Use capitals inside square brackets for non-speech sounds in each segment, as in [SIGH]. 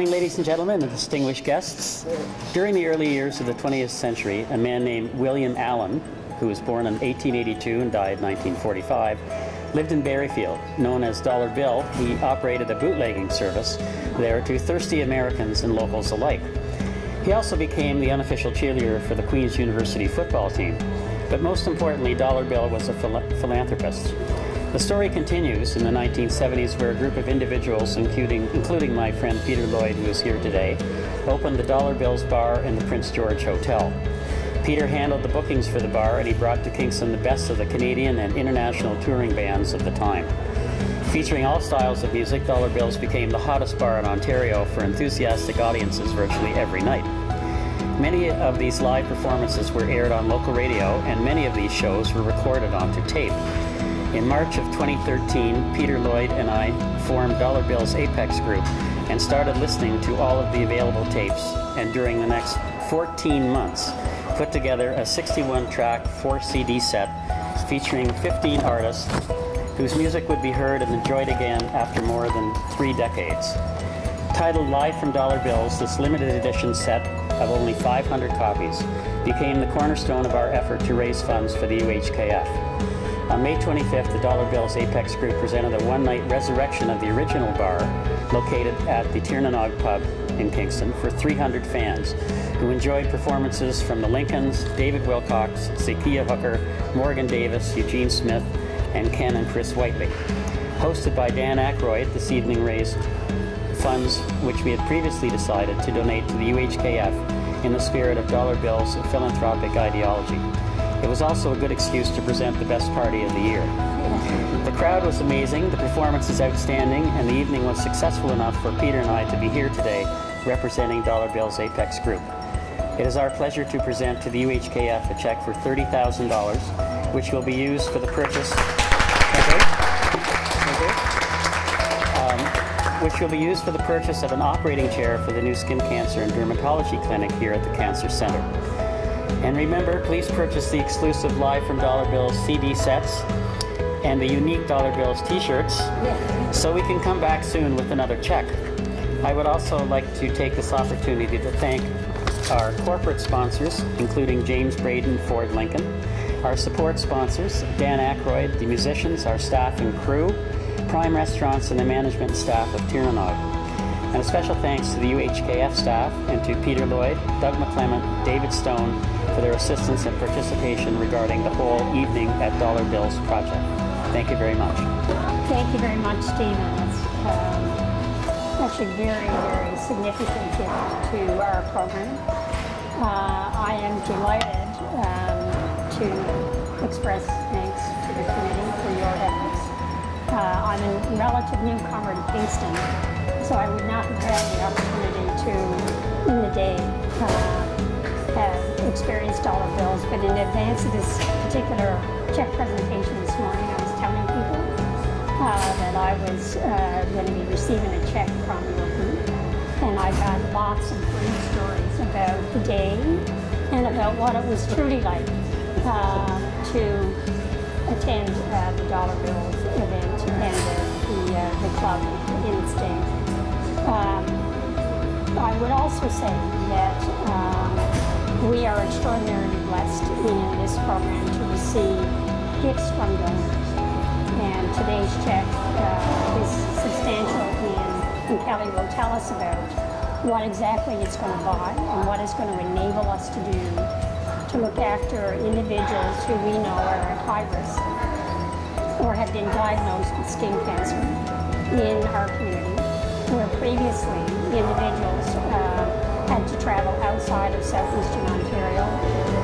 morning, ladies and gentlemen, and distinguished guests. During the early years of the 20th century, a man named William Allen, who was born in 1882 and died in 1945, lived in Barriefield. Known as Dollar Bill, he operated a bootlegging service there to thirsty Americans and locals alike. He also became the unofficial cheerleader for the Queen's University football team. But most importantly, Dollar Bill was a phil philanthropist. The story continues in the 1970s where a group of individuals, including, including my friend Peter Lloyd, who is here today, opened the Dollar Bills Bar in the Prince George Hotel. Peter handled the bookings for the bar and he brought to Kingston the best of the Canadian and international touring bands of the time. Featuring all styles of music, Dollar Bills became the hottest bar in Ontario for enthusiastic audiences virtually every night. Many of these live performances were aired on local radio, and many of these shows were recorded onto tape. In March of 2013, Peter Lloyd and I formed Dollar Bill's Apex Group and started listening to all of the available tapes, and during the next 14 months, put together a 61 track 4 CD set featuring 15 artists whose music would be heard and enjoyed again after more than three decades. Titled Live from Dollar Bills, this limited edition set of only 500 copies became the cornerstone of our effort to raise funds for the UHKF. On May 25th, the Dollar Bills Apex Group presented a one-night resurrection of the original bar located at the Tiernanog Pub in Kingston for 300 fans who enjoyed performances from the Lincolns, David Wilcox, Zakiya Hooker, Morgan Davis, Eugene Smith, and Ken and Chris Whiteley. Hosted by Dan Aykroyd, this evening raised funds which we had previously decided to donate to the UHKF in the spirit of Dollar Bill's philanthropic ideology. It was also a good excuse to present the best party of the year. The crowd was amazing, the performance is outstanding, and the evening was successful enough for Peter and I to be here today representing Dollar Bill's Apex Group. It is our pleasure to present to the UHKF a check for $30,000, which will be used for the purchase. Um, which will be used for the purchase of an operating chair for the new skin cancer and dermatology clinic here at the Cancer Center. And remember, please purchase the exclusive Live from Dollar Bills CD sets and the unique Dollar Bills t-shirts so we can come back soon with another check. I would also like to take this opportunity to thank our corporate sponsors, including James Braden Ford Lincoln, our support sponsors, Dan Aykroyd, the musicians, our staff and crew, Prime Restaurants, and the management staff of Tirnanog. And a special thanks to the UHKF staff and to Peter Lloyd, Doug McClement, David Stone, for their assistance and participation regarding the whole Evening at Dollar Bills project. Thank you very much. Thank you very much, Stephen. It's um, actually very, very significant gift to our program. Uh, I am delighted um, to express thanks to the committee for your efforts. Uh, I'm a relative newcomer to Kingston, so I would not have had the opportunity to, in the day, uh, have experienced dollar bills, but in advance of this particular check presentation this morning, I was telling people uh, that I was uh, going to be receiving a check from your group, and I got lots of great stories about the day and about what it was truly like uh, to attend uh, the dollar bills club in its day. Um, I would also say that um, we are extraordinarily blessed in this program to receive gifts from donors. And today's check uh, is substantial, and, and Kelly will tell us about what exactly it's going to buy and what it's going to enable us to do to look after individuals who we know are at high risk or have been diagnosed with skin cancer in our community, where previously individuals uh, had to travel outside of southeastern Ontario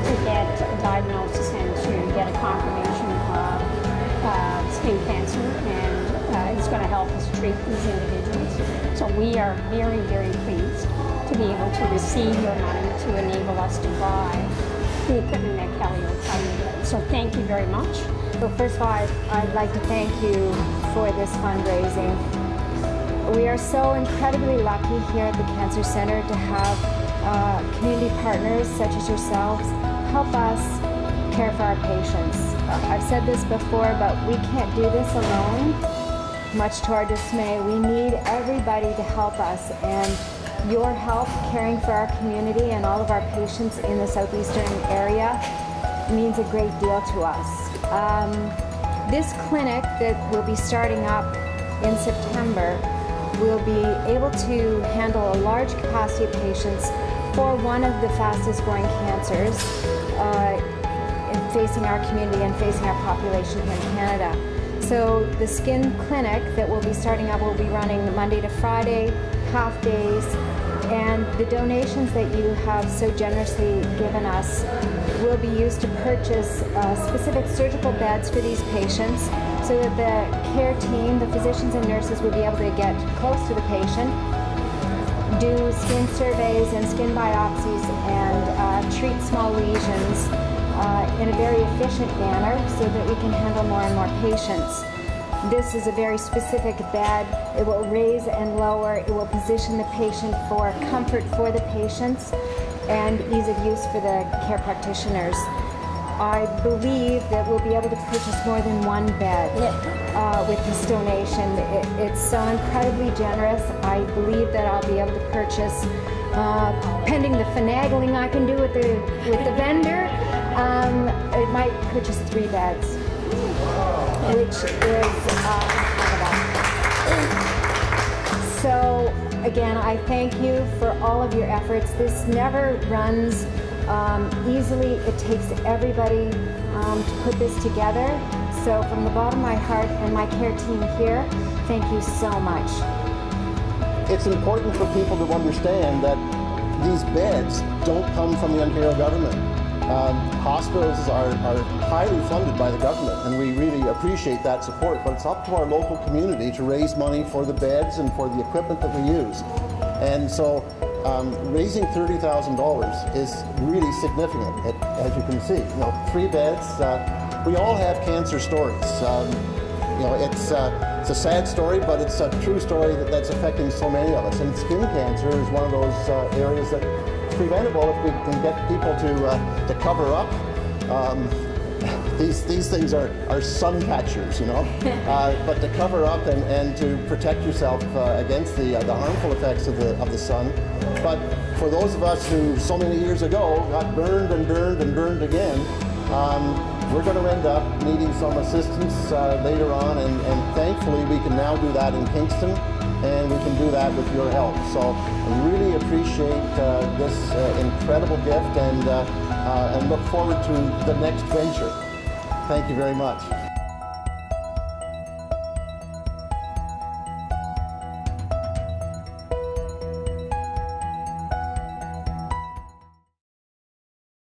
to get a diagnosis and to get a confirmation of uh, skin cancer, and uh, it's going to help us treat these individuals. So we are very, very pleased to be able to receive your money to enable us to buy the equipment that Kelly will So thank you very much. So first of all, I'd like to thank you for this fundraising. We are so incredibly lucky here at the Cancer Center to have uh, community partners such as yourselves help us care for our patients. Uh, I've said this before, but we can't do this alone. Much to our dismay, we need everybody to help us. And your help caring for our community and all of our patients in the southeastern area means a great deal to us. Um, this clinic that will be starting up in September will be able to handle a large capacity of patients for one of the fastest growing cancers uh, facing our community and facing our population here in Canada. So the skin clinic that will be starting up will be running Monday to Friday, half days, and the donations that you have so generously given us will be used to purchase uh, specific surgical beds for these patients so that the care team, the physicians and nurses will be able to get close to the patient, do skin surveys and skin biopsies and uh, treat small lesions uh, in a very efficient manner so that we can handle more and more patients. This is a very specific bed. It will raise and lower. It will position the patient for comfort for the patients and ease of use for the care practitioners. I believe that we'll be able to purchase more than one bed uh, with this donation. It, it's so incredibly generous. I believe that I'll be able to purchase, uh, pending the finagling I can do with the with the vendor, um, it might purchase three beds which is uh, So again, I thank you for all of your efforts. This never runs um, easily. It takes everybody um, to put this together. So from the bottom of my heart and my care team here, thank you so much. It's important for people to understand that these beds don't come from the Ontario government. Um, hospitals are, are highly funded by the government, and we really appreciate that support. But it's up to our local community to raise money for the beds and for the equipment that we use. And so um, raising $30,000 is really significant, it, as you can see. You know, three beds. Uh, we all have cancer stories. Um, you know, it's, uh, it's a sad story, but it's a true story that, that's affecting so many of us. And skin cancer is one of those uh, areas that preventable if we can get people to uh, to cover up. Um, these these things are, are sun catchers, you know. [LAUGHS] Uh, but to cover up and, and to protect yourself uh, against the uh, the harmful effects of the of the sun. But for those of us who so many years ago got burned and burned and burned again. Um, we're going to end up needing some assistance uh, later on, and, and thankfully we can now do that in Kingston and we can do that with your help. So I really appreciate uh, this uh, incredible gift and, uh, uh, and look forward to the next venture. Thank you very much.